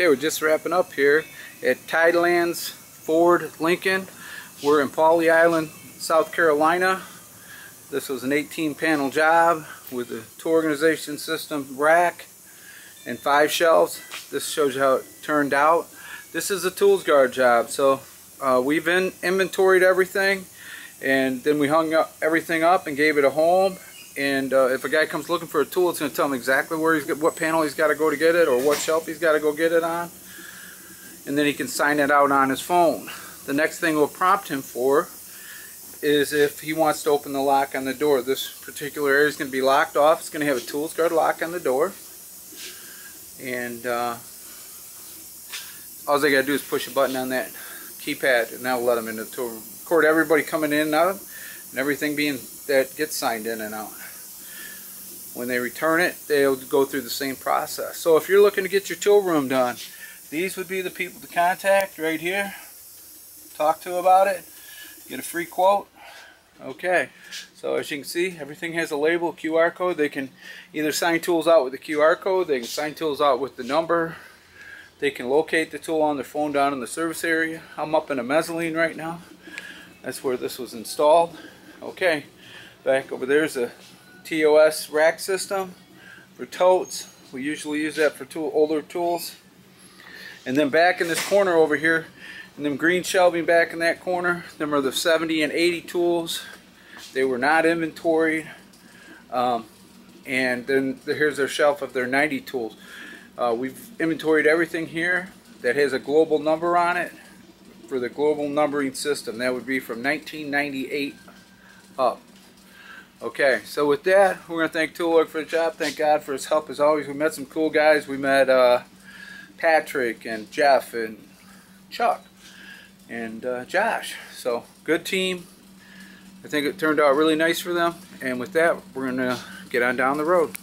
Okay, we're just wrapping up here at Tidelands Ford Lincoln. We're in Pawleys Island, South Carolina. This was an 18 panel job with a tool organization system rack and five shelves. This shows you how it turned out. This is a tools guard job. So uh, we've in inventoried everything and then we hung up everything up and gave it a home and uh, if a guy comes looking for a tool, it's going to tell him exactly where he's got, what panel he's got to go to get it or what shelf he's got to go get it on. And then he can sign it out on his phone. The next thing we'll prompt him for is if he wants to open the lock on the door. This particular area is going to be locked off. It's going to have a tools guard lock on the door. And uh, all they got to do is push a button on that keypad and that'll let them into the tool room. Record everybody coming in and out and everything being that gets signed in and out. When they return it, they'll go through the same process. So if you're looking to get your tool room done, these would be the people to contact right here. Talk to about it. Get a free quote. Okay, so as you can see, everything has a label, QR code. They can either sign tools out with the QR code, they can sign tools out with the number. They can locate the tool on their phone down in the service area. I'm up in a mezzanine right now. That's where this was installed. Okay, back over there is a TOS rack system for totes. We usually use that for tool, older tools. And then back in this corner over here, and them green shelving back in that corner, them are the 70 and 80 tools. They were not inventoried. Um, and then here's their shelf of their 90 tools. Uh, we've inventoried everything here that has a global number on it for the global numbering system. That would be from 1998 up. Okay, so with that, we're going to thank Tool Org for the job. Thank God for his help as always. We met some cool guys. We met uh, Patrick and Jeff and Chuck and uh, Josh. So, good team. I think it turned out really nice for them. And with that, we're going to get on down the road.